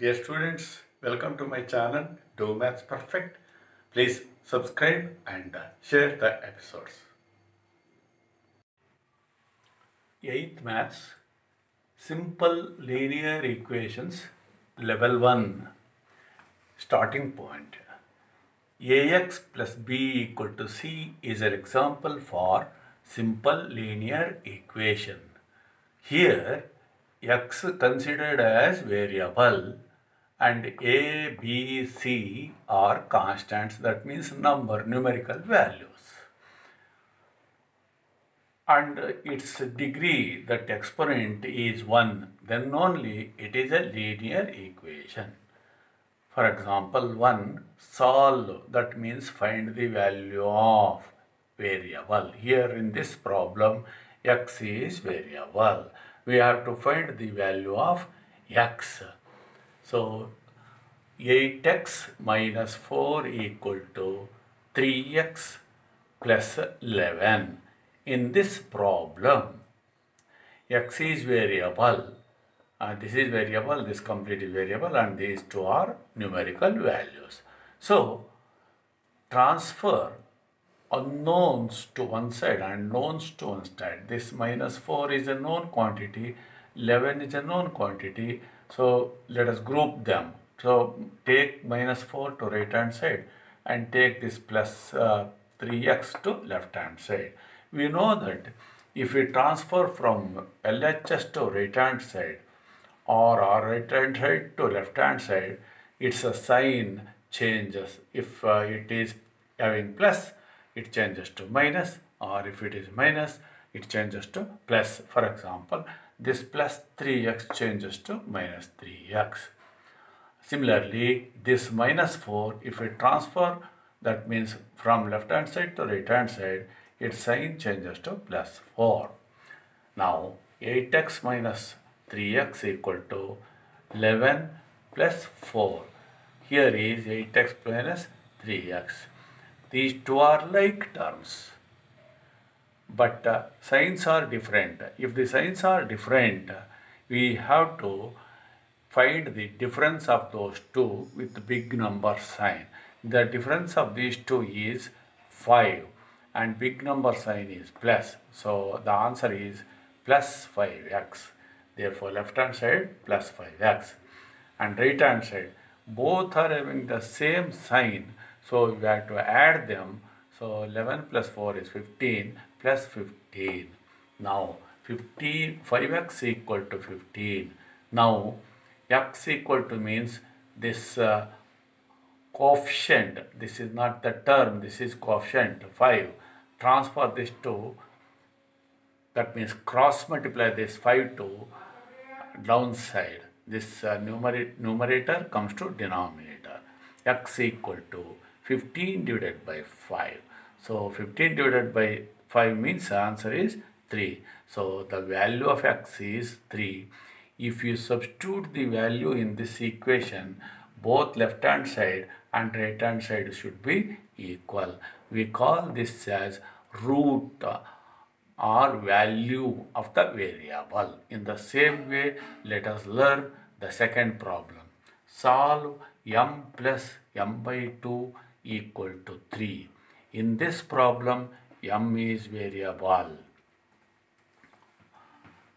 Dear students, welcome to my channel Do Maths Perfect. Please subscribe and uh, share the episodes. Eighth Maths Simple Linear Equations Level 1 Starting point ax plus b equal to c is an example for simple linear equation. Here x considered as variable and a, b, c are constants that means number numerical values and its degree that exponent is 1 then only it is a linear equation. For example 1 solve that means find the value of variable. Here in this problem x is variable we have to find the value of x. So 8x minus 4 equal to 3x plus 11. In this problem, x is variable, uh, this is variable, this complete is variable and these two are numerical values. So, transfer unknowns to one side and knowns to one side. This minus 4 is a known quantity, 11 is a known quantity. So let us group them. So take minus 4 to right hand side and take this plus, uh, 3x to left hand side. We know that if we transfer from LHS to right hand side or our right hand side to left hand side, its a sign changes. If uh, it is having plus, it changes to minus or if it is minus it changes to plus for example this plus 3x changes to minus 3x similarly this minus 4 if we transfer that means from left hand side to right hand side its sign changes to plus 4 now 8x minus 3x equal to 11 plus 4 here is 8x minus 3x these two are like terms. But uh, signs are different. If the signs are different, we have to find the difference of those two with big number sign. The difference of these two is 5 and big number sign is plus. So the answer is plus 5x. Therefore left hand side plus 5x and right hand side both are having the same sign so we have to add them. So 11 plus 4 is 15 plus 15. Now 15, 5x equal to 15. Now x equal to means this uh, coefficient, this is not the term, this is coefficient 5. Transfer this to, that means cross multiply this 5 to downside. This uh, numerator, numerator comes to denominator. x equal to 15 divided by 5. So 15 divided by 5 means answer is 3. So the value of x is 3. If you substitute the value in this equation, both left hand side and right hand side should be equal. We call this as root or value of the variable. In the same way, let us learn the second problem. Solve m plus m by 2 equal to 3. In this problem, m is variable.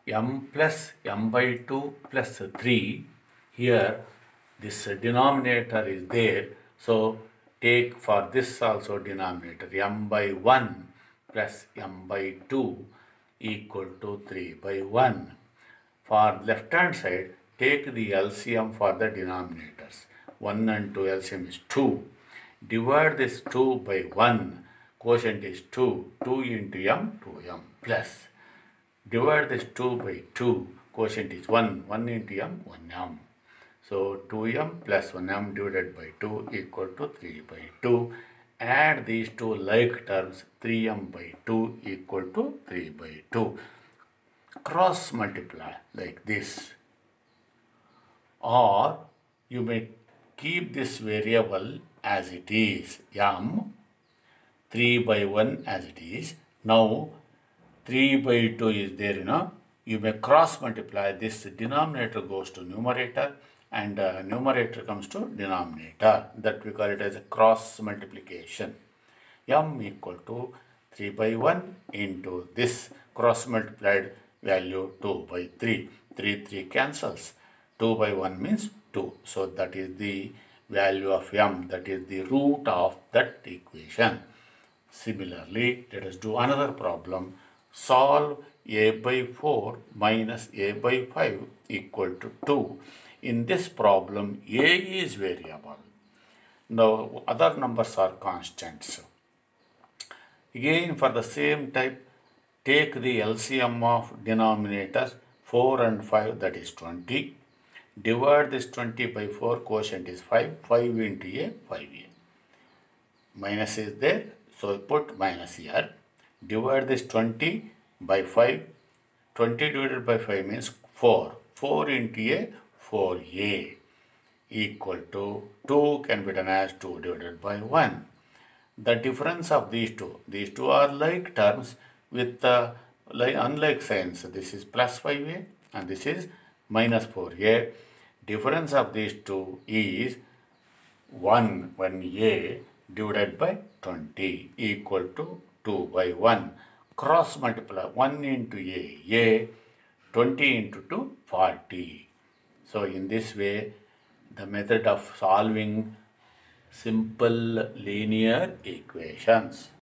m plus m by 2 plus 3. Here, this denominator is there. So, take for this also denominator m by 1 plus m by 2 equal to 3 by 1. For left hand side, take the LCM for the denominators. 1 and 2 LCM is 2 divide this 2 by 1 quotient is 2 2 into m 2m plus. Divide this 2 by 2 quotient is 1 1 into m 1m so 2m plus 1m divided by 2 equal to 3 by 2 add these two like terms 3m by 2 equal to 3 by 2 cross multiply like this. Or you may keep this variable as it is m 3 by 1 as it is. Now 3 by 2 is there you know. You may cross multiply. This denominator goes to numerator and uh, numerator comes to denominator. That we call it as a cross multiplication. M equal to 3 by 1 into this cross multiplied value 2 by 3 3 3 cancels. 2 by 1 means 2 so that is the value of m. That is the root of that equation similarly let us do another problem. Solve a by 4 minus a by 5 equal to 2 in this problem a is variable. Now other numbers are constants. Again for the same type take the LCM of denominators 4 and 5 that is 20 divide this 20 by 4 quotient is 5 5 into a 5a minus is there so put minus here divide this 20 by 5 20 divided by 5 means 4 4 into a 4a equal to 2 can be done as 2 divided by 1 the difference of these two these two are like terms with the like unlike signs. This is plus 5a and this is minus 4a difference of these two is 1 when a divided by 20 equal to 2 by 1 cross multiply 1 into a a 20 into 2 40 so in this way the method of solving simple linear equations